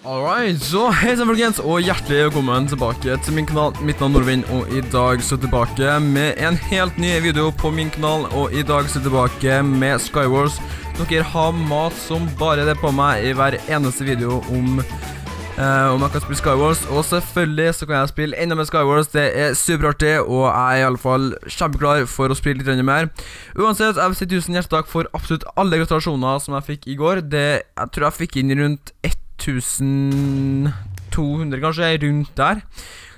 Alright, så hei sann folkens, og hjertelig velkommen tilbake til min kanal. Mitt navn er Norvin, og i dag så tilbake med en helt ny video på min kanal. Og i dag så tilbake med Skywars. Dere har mat som bare det på meg i hver eneste video om eh, om jeg kan spille Skywars. Og selvfølgelig så kan jeg spille enda mer Skywars. Det er superartig, og jeg er i alle fall kjempeklar for å spille litt mer. Uansett, jeg vil si tusen hjertelig for absolutt alle gratulasjoner som jeg fikk i går. Det, jeg tror jeg fikk inn rundt 1200, kanskje, rundt der.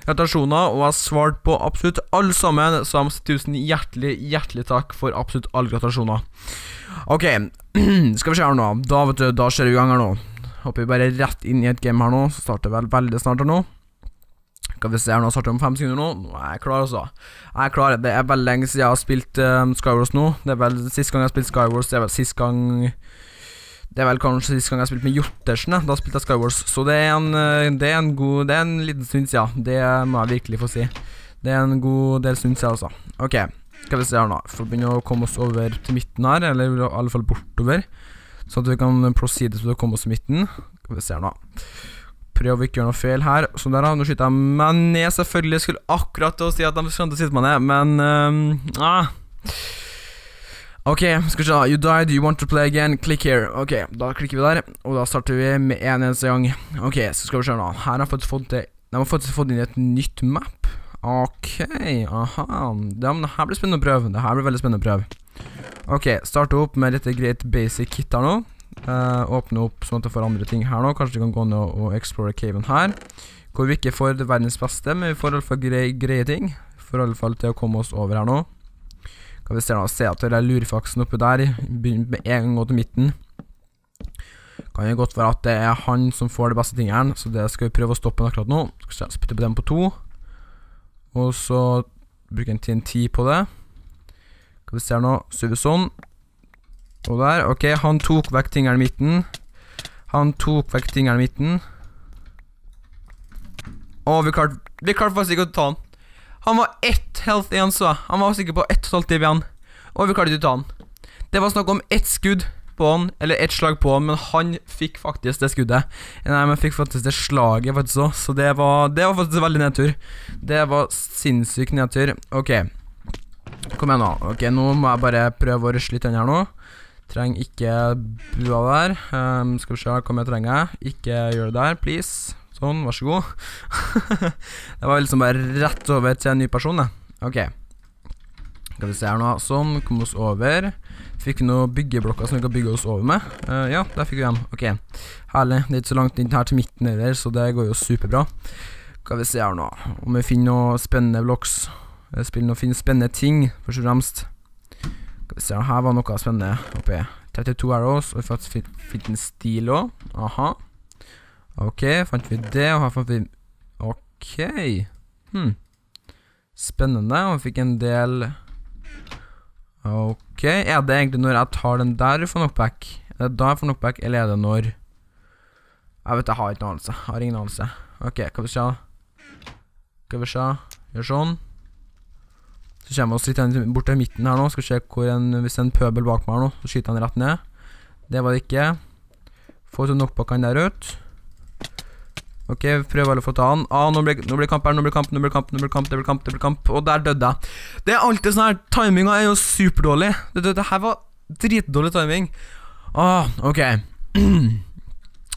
Gratulasjoner, og jeg svart på absolutt alle sammen, si tusen hjertelig, hjertelig takk for absolutt alle gratulasjoner. Ok, skal vi se her nå. Da, vet du, da kjører vi i gang her nå. Hopper vi bare rett inn i et game her nå, så starter vel veldig snart her nå. Skal vi se her nå, starter om fem sekunder nå. Nå er jeg klar, altså. Jeg er klar. Det er veldig lenge siden jeg har spilt uh, Skywars nå. Det er vel Sist gang jeg har spilt Skywars, det er vel sist gang Det er vel kanskje sist gang jeg spilte med Hjortersen. Da spilte jeg Skywars. Så det er en, uh, det er en god Det er en liten stund siden. Det må jeg virkelig få si. Det er en god del stund siden, altså. Ok, skal vi se her nå. For å begynne å komme oss over til midten her, eller i alle fall bortover. Sånn at vi kan proceede til å komme oss til midten. Skal vi se her nå. Prøv å ikke gjøre noe feil her. Så der, da. Nå skyter jeg meg ned, selvfølgelig. Skulle akkurat til å si at de å sitte meg ned, men uh, ah. Ok, skal vi se. You died, you want to play again. Click here. Ok, da klikker vi der, og da starter vi med en eneste gang. Ok, så skal vi se nå. Her har fått det De faktisk fått inn et nytt map. Ok, aha. Det, det her blir spennende å prøve. Det her blir veldig spennende å prøve. Ok, starte opp med dette greit basic kit her nå. Uh, åpne opp sånn at du får andre ting her nå. Kanskje vi kan gå ned og, og explore caven her. Hvor vi ikke får det verdens beste, men vi får i hvert fall greie, greie ting. For i hvert fall til å komme oss over her nå. Kan vi se nå, se at det er lurefaksen oppe der. Med en gang gå til midten. Kan jo godt være at det er han som får de beste tingene, så det skal vi prøve å stoppe akkurat nå. Skal spytte på den på to. Og så bruke en TNT på det. Skal vi se nå, så vi sånn. Og der, ok, han tok vekk tingene i midten. Han tok vekk tingene i midten. Å, vi klarte Vi faktisk ikke å ta han. Han var ett health igjen, så. Han var sikker på ett halvt liv igjen. Og vi klarte ikke å ta han. Det var snakk om ett skudd på han, eller ett slag på han, men han fikk faktisk det skuddet. Nei, men fikk faktisk det slaget, faktisk òg, så det var, det var faktisk veldig nedtur. Det var sinnssyk nedtur. Ok. Kom igjen, nå. Ok, Nå må jeg bare prøve å rusle litt her nå. Trenger ikke bua der. Um, skal vi se, hva jeg trenger. Ikke gjør det der, please. Sånn, vær så god. det var liksom bare rett over til en ny person, det. Ok. Skal vi se her nå. Sånn, kom oss over. Fikk vi noen byggeblokker som vi kan bygge oss over med? Uh, ja, der fikk vi dem. Ok, herlig. Det er ikke så langt inn her til midten heller, så det går jo superbra. Skal vi se her nå. Om vi finner noen spennende vlogs. Spiller noen finne spennende ting, først og fremst. Skal vi se, her var noe spennende oppi. 32 arrows, og vi fikk en stil òg. Aha. Ok, fant vi det, og her fant vi Ok. Hm. Spennende, og vi fikk en del Ok, er det egentlig når jeg tar den der for knockback? Er det da jeg får knockback, eller er det når Jeg vet, jeg har ikke noen anelse. Jeg har ingen anelse. Ok, skal vi se. Skal vi se. Gjør sånn. Så kommer vi oss litt bort til midten her nå. Skal se hvor en, hvis det er en pøbel bak meg her nå, så skyter han rett ned. Det var det ikke. Få ut knockbackene der ut. Ok, prøver alle å få ta han. Ah, nå blir, nå blir kamp her, nå blir kamp, nå blir kamp, nå blir kamp, det blir kamp, det blir kamp. Og der døde jeg. Det er alltid sånn her, timinga er jo superdårlig. Det, det, det her var dritdårlig timing. Ah, ok.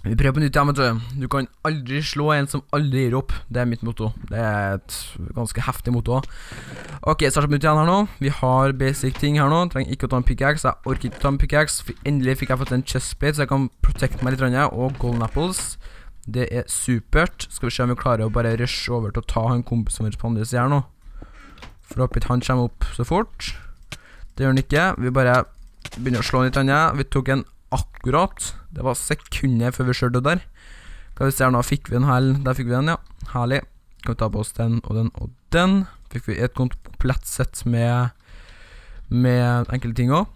Vi prøver på nytt igjen, vet du. Du kan aldri slå en som aldri gir opp. Det er mitt motto. Det er et ganske heftig motto. Ok, starter på nytt igjen her nå. Vi har basic ting her nå. Trenger ikke å ta en pickaxe. Jeg orker ikke å ta en pickaxe. Endelig fikk jeg fått en chestplate, så jeg kan protecte meg litt. Og golden apples. Det er supert. Skal vi se om vi klarer å bare rushe over til å ta han kompisen vår på andre siden her nå. For å håpe ikke han kommer opp så fort. Det gjør han ikke. Vi bare begynner å slå han litt. Annet. Vi tok en akkurat. Det var sekunder før vi sjøl døde der. Skal vi se her nå, fikk vi en hel Der fikk vi den, ja. Herlig. Kan vi ta på oss den og den og den. Fikk vi et komplett sett med enkelte ting òg.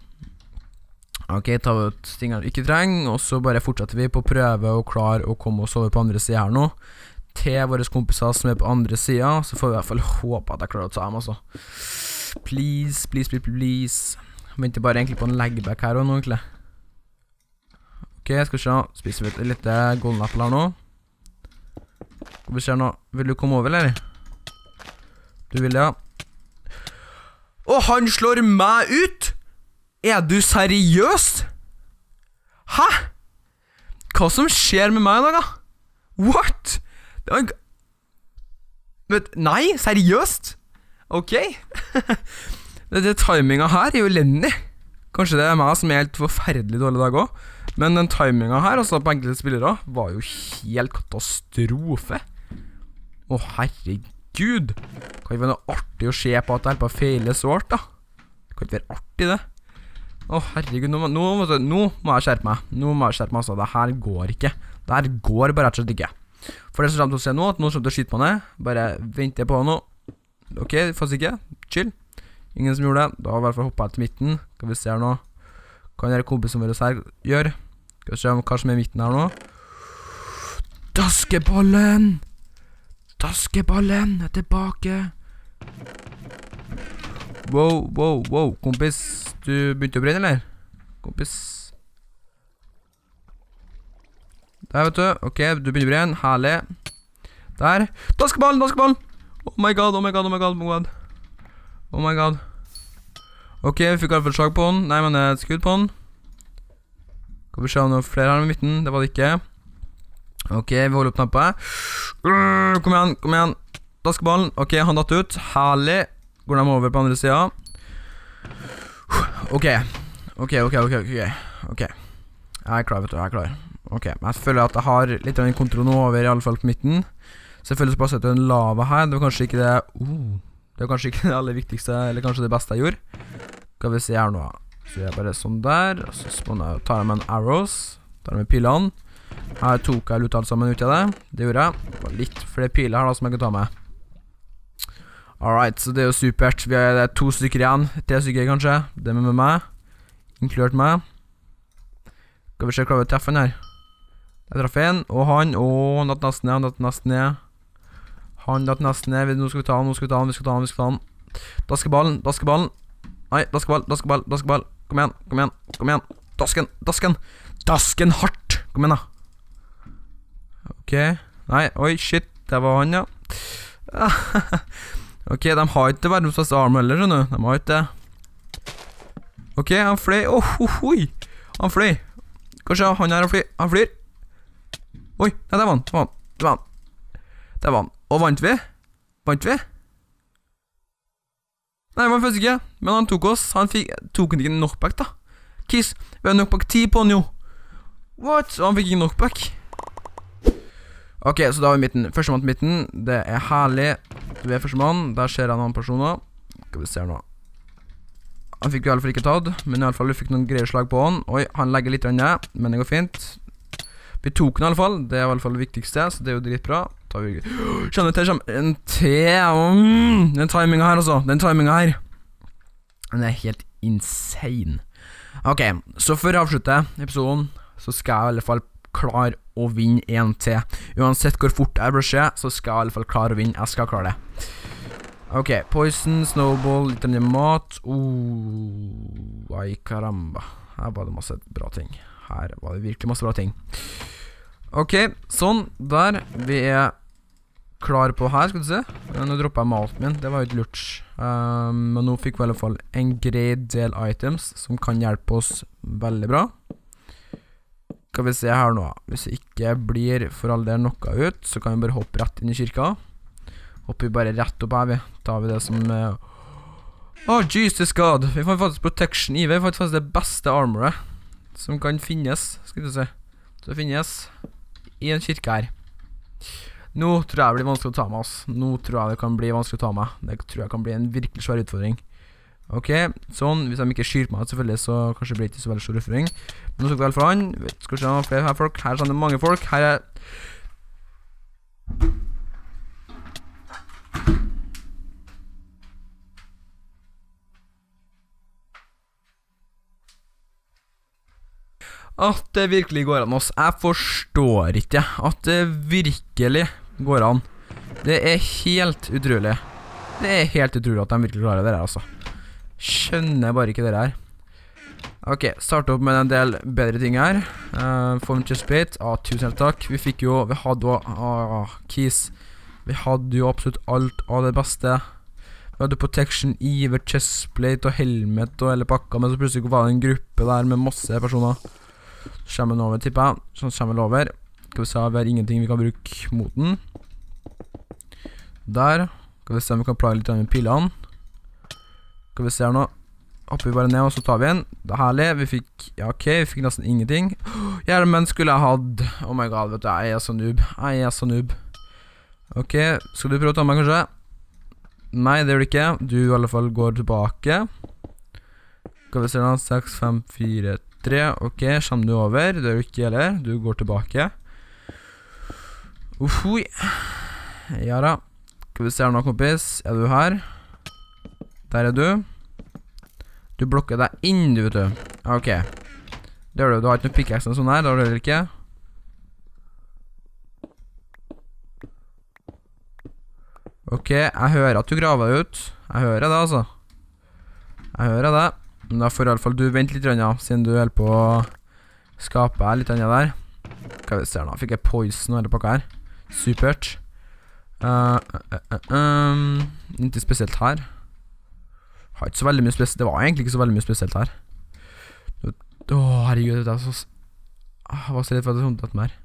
Ok, ta ut tingene vi ikke trenger, og så bare fortsetter vi på å prøve å klare å komme oss over på andre sida her nå. Til våre kompiser som er på andre sida, så får vi i hvert fall håpe at jeg klarer å ta dem, altså. Please, please, please, please. Jeg venter bare egentlig på en legback her òg nå, egentlig. Ok, skal vi se. Spiser vi et lite golden apple her nå. Skal vi se nå. Vil du komme over, eller? Du vil ja. Og han slår meg ut! Er du seriøs? Hæ? Hva som skjer med meg i dag, da? What? Det var Vet, Nei, seriøst? Ok. Dette timinga her er jo elendig. Kanskje det er meg som er helt forferdelig dårlig i dag òg. Men den timinga her, altså på enkelte spillere, var jo helt katastrofe. Å, herregud. Kan ikke være noe artig å se på at det holder på å feile så hardt, da. Kan ikke være artig, det. Å, herregud, nå, nå, nå må jeg skjerpe meg. Nå må jeg skjerpe meg, altså. Det her går ikke. Det her går bare rett og slett ikke. For det som kommer til å se nå, at noen kommer til å skyte meg ned. Bare venter på nå. Ok, fast ikke. Chill. Ingen som gjorde det. Da har jeg i hvert fall hoppa til midten. Skal vi se her nå. Hva kan dere kompisene våre her gjøre? Skal vi se hva som er i midten her nå. Daskeballen! Daskeballen er tilbake. Wow, wow, wow. Kompis, du begynte å brenne, eller? Kompis. Der, vet du. Ok, du begynner å brenne. Herlig. Der. Daskeball, daskeball! Oh my god, oh my god, oh my god. Oh my god. Oh my god. Ok, vi fikk i hvert fall slag på den. Nei, men et skudd på den. Skal vi se om det var flere her i midten. Det var det ikke. Ok, vi holder opp. Øh, Kom igjen, kom igjen. Daskeballen. Ok, han datt ut. Herlig. Går de over på andre sida? Ok. Ok, ok, ok. ok Ok Jeg er klar, vet du. Jeg er klar. Ok, Jeg føler at jeg har litt av en kontroll nå over, i alle fall på midten. Selvfølgelig så passet det en lava her. Det var kanskje ikke det uh, Det var kanskje ikke det aller viktigste, eller kanskje det beste jeg gjorde. Skal vi se her nå. Så gjør jeg bare sånn der. Og så spawner jeg, og tar jeg med en arrows. Tar med pilene. Her tok jeg luta alt sammen ut av det. Det gjorde jeg. Det var litt flere piler her da som jeg kan ta med. Alright, så det er jo supert. Vi er det er to stykker igjen. Tre stykker, kanskje. Det med meg. Inkludert meg. Skal vi se klarer vi treffer han her. Jeg traff en, og han. og han datt nesten ned. Han datt nesten ned. Han datt nesten ned. Nå skal vi ta han, nå skal vi ta han, vi skal ta han. vi skal ta han Daskeballen, daskeballen. Nei, daskeball, daskeball, daskeball. Kom igjen, kom igjen, kom igjen. Dasken, dasken. Dasken hardt. Kom igjen, da. Ok. Nei, oi, shit. Det var han, ja. ok, de har ikke verdens beste arm heller, skjønner du. De har ikke det. Ok, han fløy. Åh, oh, oi. Han fløy. Kanskje han her flyr. Han flyr. Oi, nei, det var han. Det var han. Det var han. Det var han. Og vant vi? Vant vi? Nei, han var ikke. Men han tok oss. Han fikk, tok han ikke knockback, da? Kiss, vi har knockback 10 på han jo. What? Og han fikk ikke knockback. Ok, så da har vi midten. Førstemann til midten. Det er herlig. Du er førstemann. Der ser jeg noen personer. Skal vi se nå. Han fikk i alle fall ikke tatt, men i alle fall du fikk noen greie slag på han. Oi, han legger litt ned, men det går fint. Vi tok den i alle fall. Det er i alle fall det viktigste, så det er jo dritbra. Tar vi Kjenner til, kommer En T mm, Den timinga her, altså. Den timinga her. Den er helt insane. Ok, så før jeg avslutter episoden, så skal jeg i alle fall klare å vinne en til. Uansett hvor fort jeg brusher, så skal jeg i alle fall klare å vinne. Jeg skal klare det. Ok, poison, snowball, litt av mat oh, Ai caramba. Her var det masse bra ting. Her var det virkelig masse bra ting. Ok, sånn. Der. Vi er klar på her, skal du se. Nå droppa jeg maten min. Det var jo ikke lurt. Um, men nå fikk vi i alle fall en grei del items som kan hjelpe oss veldig bra. Skal vi se her nå. Hvis det ikke blir for all del noe ut, så kan vi bare hoppe rett inn i kirka. Hopper vi bare rett opp her, vi. Tar vi det som uh... Oh, Jesus God! Vi fant faktisk protection i. Vi fant faktisk det beste armoret som kan finnes, skal vi se. Som finnes i en kirke her. Nå tror jeg det blir vanskelig å ta med oss. Nå tror jeg det kan bli vanskelig å ta med. Det tror jeg kan bli en virkelig svær utfordring. Ok, sånn. Hvis de ikke skyr på meg, selvfølgelig, så kanskje blir det ikke så veldig stor utfordring. Men nå skal vi vel for han. Skal vi se, om flere her folk. Her er det mange folk. Her er At det virkelig går an, ass. Jeg forstår ikke at det virkelig går an. Det er helt utrolig. Det er helt utrolig at de virkelig klarer det her, altså. Skjønner bare ikke det her. Ok, starte opp med en del bedre ting her. Uh, Form chestplate. Ah, tusen takk. Vi fikk jo Vi hadde jo ah, Keys. Vi hadde jo absolutt alt av det beste. Vi hadde protection, Iver, chestplate og helmet og hele pakka, men så plutselig var det en gruppe der med masse personer. Så kommer den over, tipper jeg. Sånn kommer den over. Skal vi se, vi har ingenting vi kan bruke mot den. Der. Skal vi se om vi kan plage litt med pilene. Skal vi se her nå. Hopper vi bare ned, og så tar vi en. Det er herlig. Vi fikk Ja, ok, vi fikk nesten ingenting. Hjelmen skulle jeg hatt. Oh my god, vet du, jeg er så noob. Jeg er så noob. Ok, skal du prøve å ta meg, kanskje? Nei, det gjør du ikke. Du i alle fall går tilbake. Skal vi se da. 6, 5, 4, 3. Ok, kommer du over? Det gjør du ikke heller. Du går tilbake. Uffoi. Ja da. Skal vi se her nå, kompis. Er du her? Der er du. Du blokker deg inn, du, vet du. Ok. Det gjør du. Du har ikke noe pickaxe eller sånn her, det har du heller ikke. Ok, jeg hører at du graver deg ut. Jeg hører det, altså. Jeg hører det. Men da får iallfall du vente litt, ja, siden du holder på å skape litt der. Skal vi se nå. Fikk jeg poison og hele pakka her. Supert. Uh, uh, uh, um, ikke spesielt her. Har ikke så veldig mye spesielt Det var egentlig ikke så veldig mye spesielt her. Å, herregud, det er så ah, Jeg var så redd for at det kom til mer.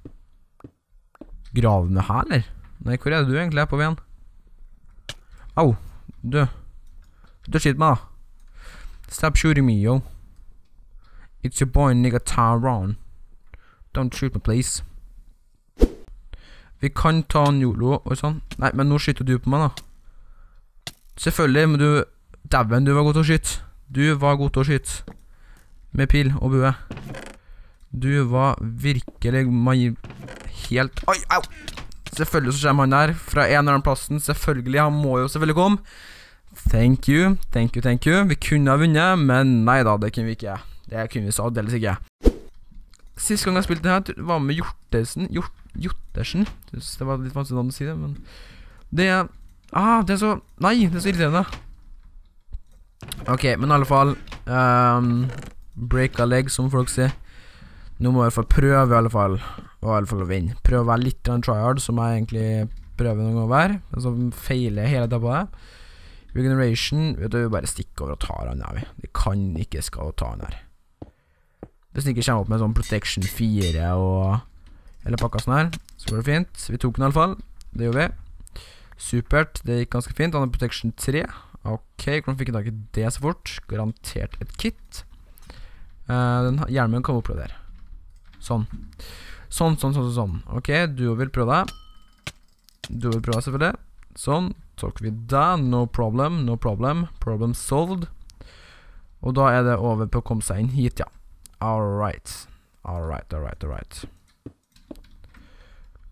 Grav ned her, eller? Nei, hvor er det du egentlig er på veien? Au, du. Du skyter meg, da. Stop shooting me, yo. It's your boy nigga Tyrone. Don't shoot me, please. Vi kan ta en Yolo og sånn. Nei, men nå skyter du på meg, da. Selvfølgelig, men du Dæven, du var god til å skyte. Du var god til å skyte. Med pil og bue. Du var virkelig helt Oi, au! Selvfølgelig så kommer han der fra en eller annen plassen. Selvfølgelig, han må jo selvfølgelig komme. Thank you, thank you, thank you. Vi kunne ha vunnet, men nei da, det kunne vi ikke. Det kunne vi så aldeles ikke. Sist gang jeg spilte her, var med Hjortesen Hjort, Hjortersen. Det var litt vanskelig å si det, men Det er Ah, det er så Nei, det er så irriterende. Ok, men i alle fall um, a leg, som folk sier. Nå må jeg i hvert fall prøve i alle fall Og i alle fall å vinne. Prøve å være litt tryhard, som jeg egentlig prøver noen ganger å være. Men så feiler jeg hele tida på det. Regeneration Vet du, vi bare stikker over og tar han her, vi. Vi kan ikke skal ta han her. Hvis han ikke kommer opp med sånn Protection 4 og Eller pakka sånn her, så går det fint. Vi tok den iallfall. Det gjorde vi. Supert. Det gikk ganske fint. Han har Protection 3. Ok, hvordan fikk jeg tak i det så fort? Garantert et kit. Uh, den hjelmen kan oppgradere. der. Sånn. Sånn, sånn, sånn, sånn. Ok, du vil prøve det. Du vil prøve selvfølgelig. Sånn. Tok vi det. No problem, no problem. Problem solved. Og da er det over på å komme seg inn hit, ja. Alright. Alright, alright, alright.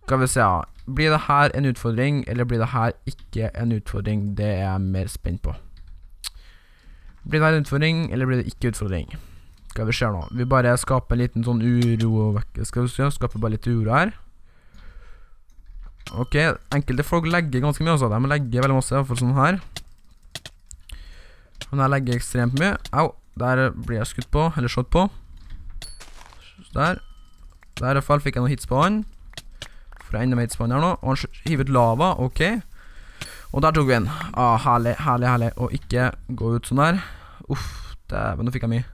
Skal vi se, ja. Blir det her en utfordring, eller blir det her ikke en utfordring? Det er jeg mer spent på. Blir det her en utfordring, eller blir det ikke utfordring? Skal vi se nå. Vi bare skaper en liten sånn uro Skal vi se, skaper bare litt uro her. Ok, enkelte folk legger ganske mye også. De legger veldig masse, i hvert fall sånn her. Men jeg legger ekstremt mye. Au, der blir jeg skutt på, eller shot på. Der. Der i hvert fall fikk jeg noen hits på han. For enda mer spann her nå. Og han hiver ut lava, ok. Og der tok vi en. Ah, herlig, herlig, herlig. Og ikke gå ut sånn der. Uff, dæven, nå fikk jeg mye.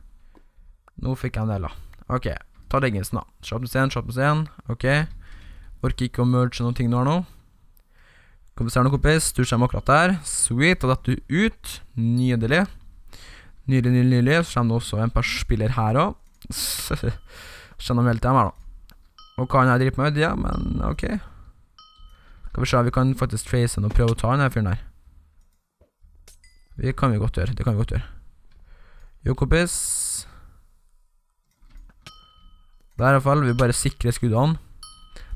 Nå fikk jeg en del, da. Ok, ta leggelsen, da. Sharpness 1, sharpness 1. Ok. Orker ikke å merge noen ting du har nå. Skal vi se noe, kompis. Du kommer akkurat der. Sweet. Da detter du ut. Nydelig. Nydelig, nydelig, nydelig. Så kommer det også en par spiller her òg. Skjønner dem hele tida her, da. Og hva han her driver med? Ja, men ok. Skal vi se, vi kan faktisk trace han og prøve å ta han her fyren der. Det kan vi godt gjøre, det kan vi godt gjøre. Jo, kompis. Hvert fall, vi bare sikrer skuddene.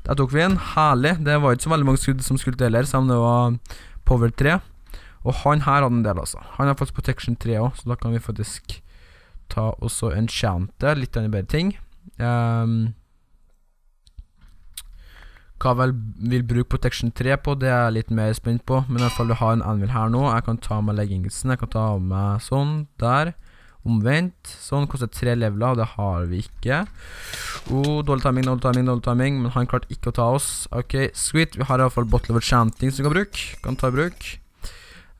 Der tok vi en. Herlig. Det var ikke så veldig mange skudd som skulle til heller, selv om det var power 3. Og han her hadde en del, altså. Han har fått protection 3 òg, så da kan vi faktisk ta også enchante litt bedre ting. Um, hva vel vil bruke Protection 3 på, det er jeg litt mer spent på. Men i hvert fall du har en anvil her nå. Jeg kan ta med leggingsen. Jeg kan ta meg sånn, der. Omvendt. Sånn, koster tre leveler, det har vi ikke. Oh, dårlig timing, dårlig timing, dårlig timing, men han klarte ikke å ta oss. Ok, sweet. Vi har iallfall bottle of chanting som vi kan bruke. Kan ta i bruk.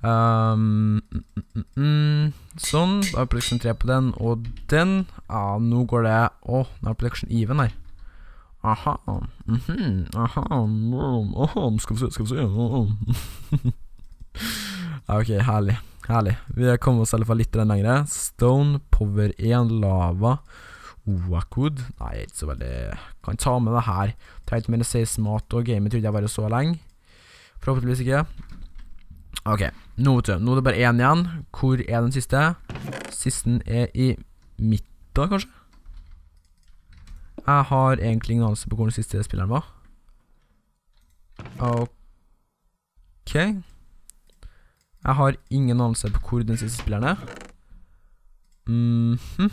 Um, mm, mm, mm, sånn. Da har vi Protection 3 på den og den. Ja, nå går det Å, oh, nå er Protection even her. Aha. Mm aha. aha. Skal vi se, skal vi se. ok, herlig. Herlig. Vi har kommet oss i alle fall litt lenger. Stone, Power 1, Lava, Wackwood Nei, ikke så veldig Kan ta med det her. Trengte mer seismat og gamet trodde jeg var så lenge. Forhåpentligvis ikke. Ok, nå, vet du. nå er det bare én igjen. Hvor er den siste? Sisten er i midten, kanskje? Jeg har egentlig ingen anelse på hvor den siste spilleren var. Ok. Jeg har ingen anelse på hvor den siste spilleren er. Mm mhm.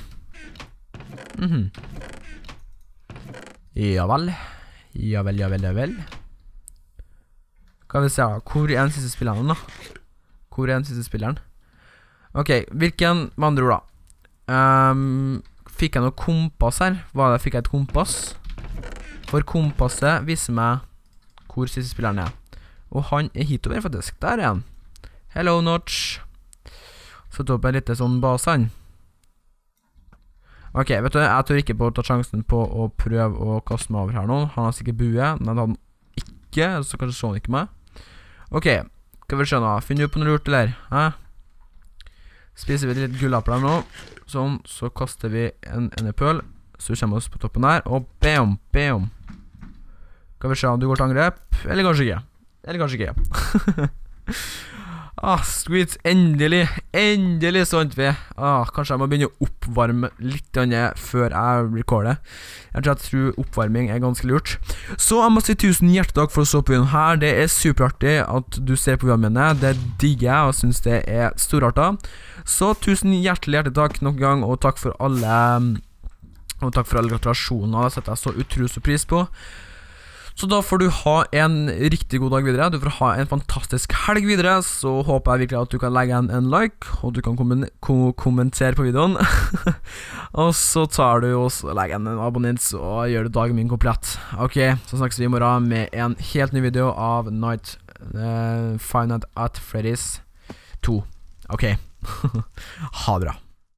Mm. Ja vel. Ja vel, ja vel, ja vel. Skal vi se, hvor er den siste spilleren da? Hvor er den siste spilleren? Ok, hvilken, med andre ord da um, Fikk jeg noe kompass her? Hva er det, fikk jeg et kompass? For kompasset viser meg hvor siste spilleren er Og han er hitover faktisk, der er han Hello, Notch. Satt opp en liten sånn base, han. Ok, vet du, jeg tør ikke på å ta sjansen på å prøve å kaste meg over her nå. Han har sikkert bue, men han ikke, så kanskje så han ikke meg. Ok, skal vi se nå. Finner du på noe lurt, eller? Hæ? Spiser vi litt gullapler nå. Sånn, så kaster vi en enepøl. Så kommer vi oss på toppen her, og beom, beom. Skal vi se om du går til angrep, eller kanskje ikke. Eller kanskje ikke. Ah, sweet. Endelig. Endelig så vant vi. Ah, kanskje jeg må begynne å oppvarme litt før jeg recorder. Jeg tror, jeg tror oppvarming er ganske lurt. Så jeg må si tusen hjertelig takk for å se på videoen her. Det er superartig at du ser på videoene mine. Det digger jeg, og syns det er storarta. Så tusen hjertelig hjertelig takk nok en gang, og takk for alle Og takk for alle gratulasjoner. Det setter jeg så utrolig pris på. Så da får du ha en riktig god dag videre. Du får ha en fantastisk helg videre. Så håper jeg virkelig at du kan legge igjen en like, og du kan kom kommentere på videoen. og så tar du også legger en abonnent, og gjør du dagen min komplett. Ok, så snakkes vi i morgen med en helt ny video av Night uh, Five Night at Freddy's 2. Ok. ha det bra.